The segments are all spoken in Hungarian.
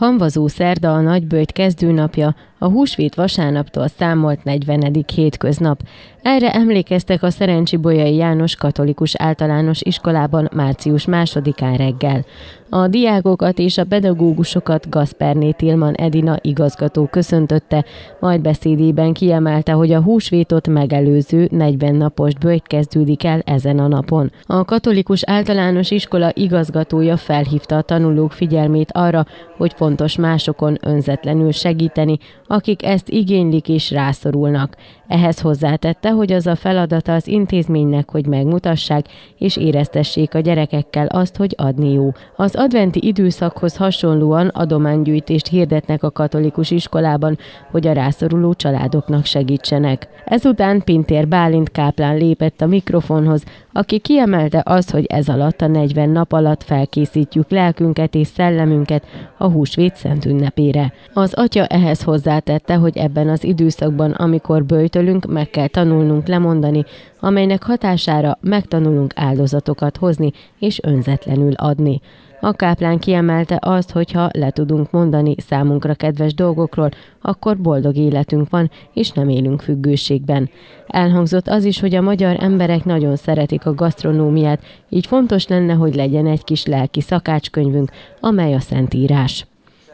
Hamvazó szerda a nagybőjt kezdőnapja, a húsvét vasárnaptól számolt 40. hétköznap. Erre emlékeztek a Szerencsi Bolyai János katolikus általános iskolában március másodikán reggel. A diákokat és a pedagógusokat Gasperné Tilman Edina igazgató köszöntötte, majd beszédében kiemelte, hogy a húsvétot megelőző 40 napos bőjt kezdődik el ezen a napon. A katolikus általános iskola igazgatója felhívta a tanulók figyelmét arra, hogy fontos másokon önzetlenül segíteni, akik ezt igénylik és rászorulnak. Ehhez hozzátette, hogy az a feladata az intézménynek, hogy megmutassák és éreztessék a gyerekekkel azt, hogy adni jó. Az adventi időszakhoz hasonlóan adománygyűjtést hirdetnek a katolikus iskolában, hogy a rászoruló családoknak segítsenek. Ezután Pintér Bálint káplán lépett a mikrofonhoz, aki kiemelte azt, hogy ez alatt a 40 nap alatt felkészítjük lelkünket és szellemünket a húsvét szent ünnepére. Az atya ehhez hozzátette, hogy ebben az időszakban, amikor bőjtölünk, meg kell tanulnunk lemondani, amelynek hatására megtanulunk áldozatokat hozni és önzetlenül adni. A káplán kiemelte azt, hogy ha le tudunk mondani számunkra kedves dolgokról, akkor boldog életünk van, és nem élünk függőségben. Elhangzott az is, hogy a magyar emberek nagyon szeretik a gasztronómiát, így fontos lenne, hogy legyen egy kis lelki szakácskönyvünk, amely a Szentírás.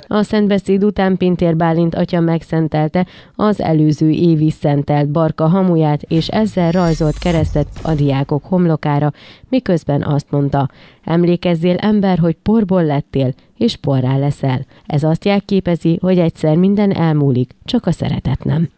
A szentbeszéd után Pintér Bálint atya megszentelte az előző évi szentelt barka hamuját, és ezzel rajzolt keresztet a diákok homlokára, miközben azt mondta, emlékezzél ember, hogy porból lettél, és porrá leszel. Ez azt jelképezi, hogy egyszer minden elmúlik, csak a szeretet nem.